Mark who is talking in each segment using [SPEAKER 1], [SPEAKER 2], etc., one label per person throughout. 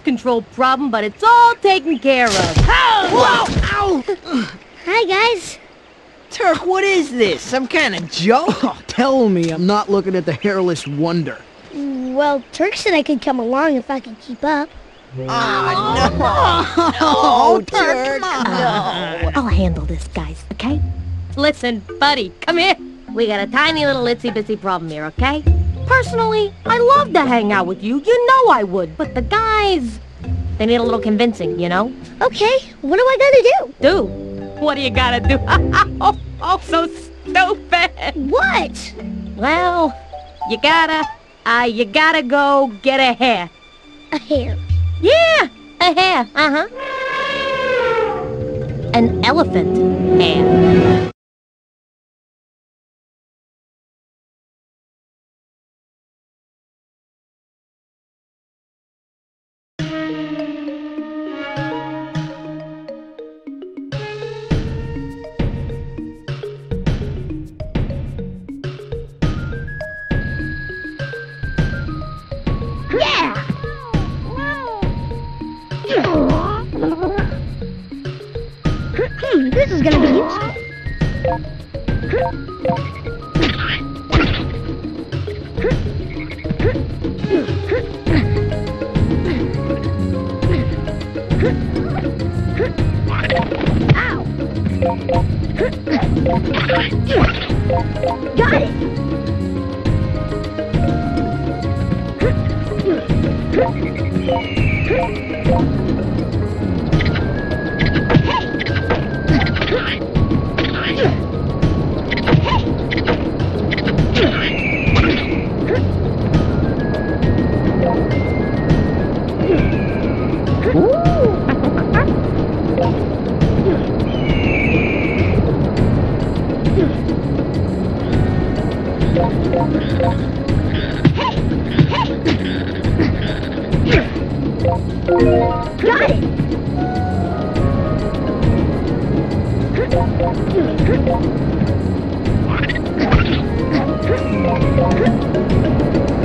[SPEAKER 1] dust control problem, but it's all taken care of.
[SPEAKER 2] Whoa! Ow!
[SPEAKER 3] Hi, guys.
[SPEAKER 2] Terk, what is this? Some kind of joke?
[SPEAKER 4] Oh, tell me I'm not looking at the hairless wonder.
[SPEAKER 3] Well, Terk said I could come along if I could keep up.
[SPEAKER 2] Ah, oh, oh, Terk, no.
[SPEAKER 1] I'll handle this, guys, okay? Listen, buddy, come here. We got a tiny little itsy-bitsy problem here, okay? Personally, I love to hang out with you. You know I would. But the guys, they need a little convincing, you know?
[SPEAKER 3] Okay, what do I gotta do?
[SPEAKER 1] Do? What do you gotta do? oh, oh, so stupid.
[SPEAKER 3] What?
[SPEAKER 1] Well, you gotta, uh, you gotta go get a hair.
[SPEAKER 3] A hair.
[SPEAKER 1] Yeah, a hair, uh-huh. An elephant hair.
[SPEAKER 3] Got it! Thank you.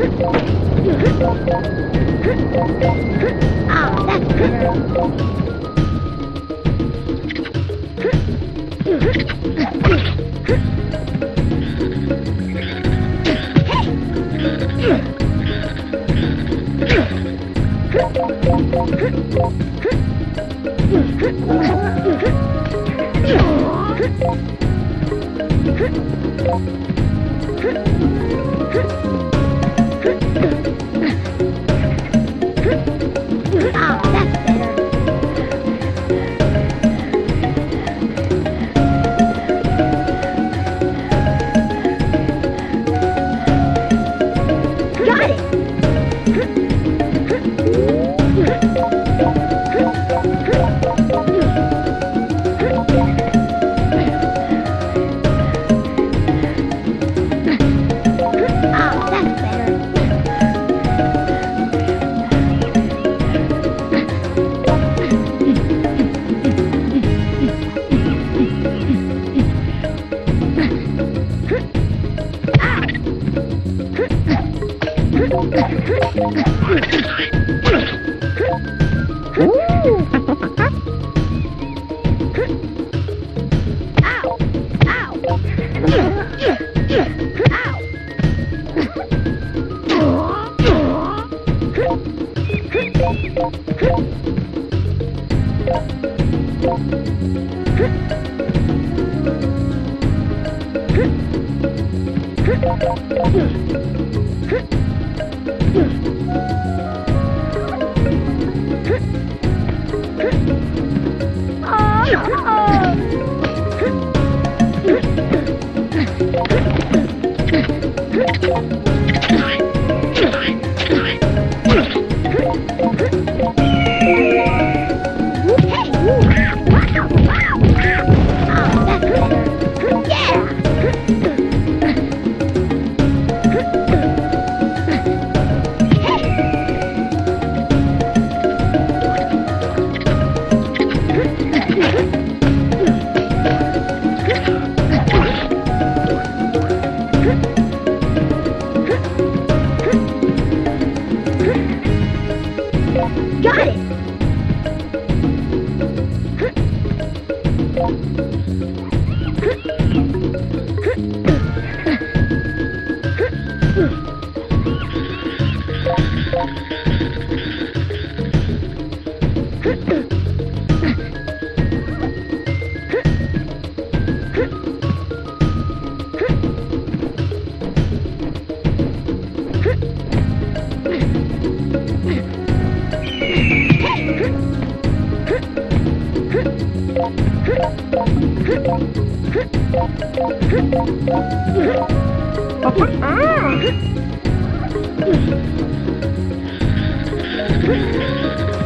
[SPEAKER 3] Oh, that's good. Yeah.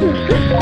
[SPEAKER 3] Whoa!